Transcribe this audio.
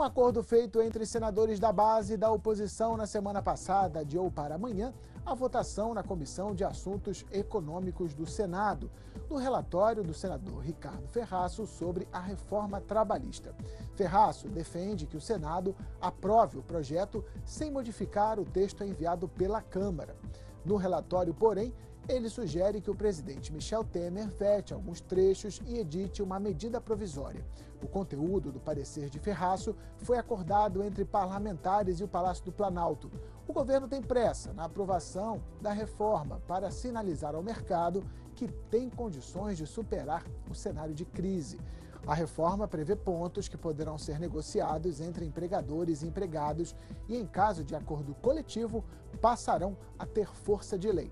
Um acordo feito entre senadores da base e da oposição na semana passada adiou para amanhã a votação na Comissão de Assuntos Econômicos do Senado, do relatório do senador Ricardo Ferraço sobre a reforma trabalhista. Ferraço defende que o Senado aprove o projeto sem modificar o texto enviado pela Câmara. No relatório, porém, ele sugere que o presidente Michel Temer vete alguns trechos e edite uma medida provisória. O conteúdo do parecer de Ferraço foi acordado entre parlamentares e o Palácio do Planalto. O governo tem pressa na aprovação da reforma para sinalizar ao mercado que tem condições de superar o cenário de crise. A reforma prevê pontos que poderão ser negociados entre empregadores e empregados e, em caso de acordo coletivo, passarão a ter força de lei.